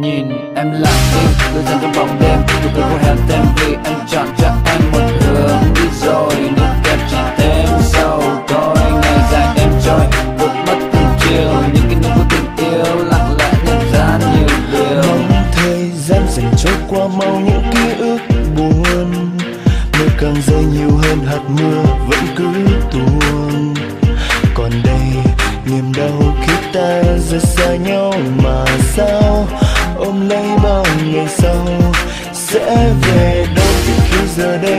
nhìn em lặng đi đôi dần trong bóng đêm tôi cứ hẹn thêm vì em chọn cho em một hướng đi rồi. Nước kẹp chỉ thêm sâu thôi ngày dài em trôi vượt mất từng chiều. Những cái nụ của tình yêu lặng lẽ nhận ra nhiều điều. Mong thời gian dần trôi qua, mau những ký ức buồn. Mưa càng rơi nhiều hơn hạt mưa sau sẽ về đâu thì khi giờ đây.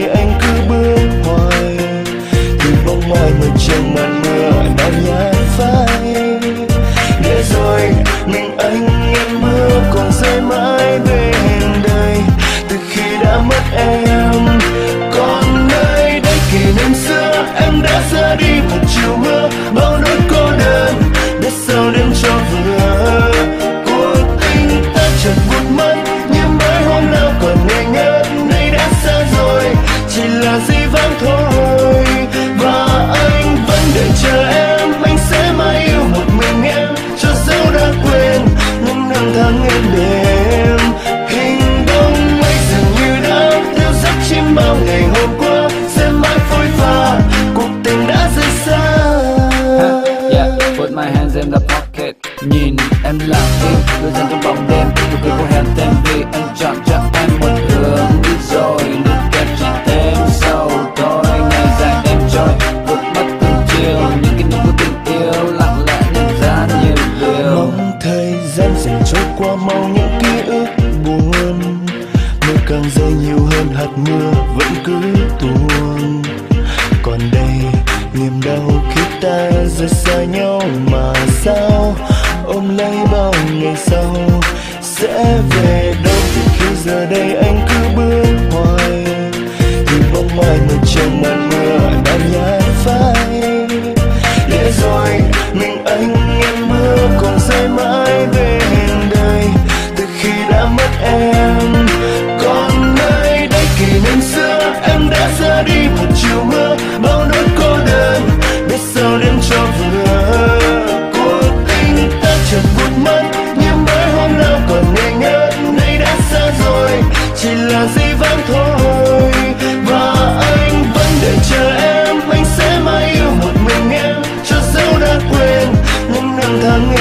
Lặng Đôi dần trong bóng đêm Tôi cứ của hẹn thêm vì anh chọn cho em một hướng. Đi rồi, Nước kẹt chỉ thêm sâu thôi Ngày dài em trôi. Vượt mất từng chiều, Những kỷ niệm của tình yêu Lặng lẽ nhận ra nhiều điều. Mong thời gian dần trôi qua mau những ký ức buồn. Mưa càng rơi nhiều hơn hạt mưa, vẫn cứ tuôn. Còn đây, niềm đau khi ta rời xa nhau mà sao? Ôm lấy bao ngày sau sẽ về đâu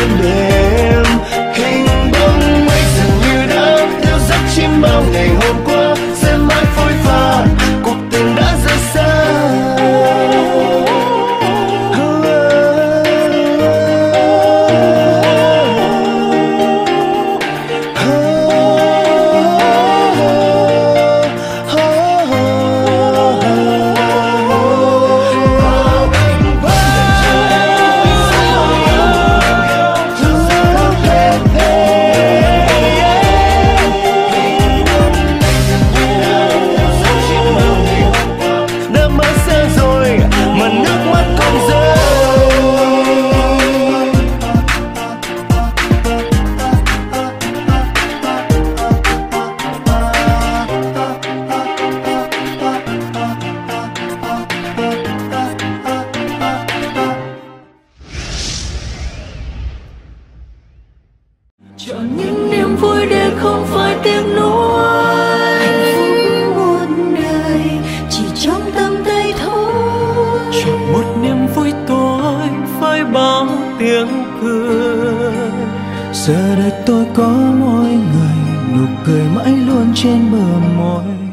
window tiếng cười giờ đây tôi có mỗi người, nụ cười mãi luôn trên bờ môi.